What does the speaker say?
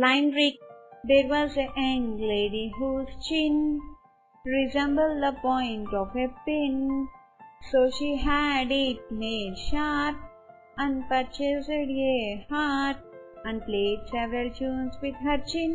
Limerick. There was a young lady whose chin resembled the point of a pin. So she had it made sharp and purchased a heart and played several tunes with her chin.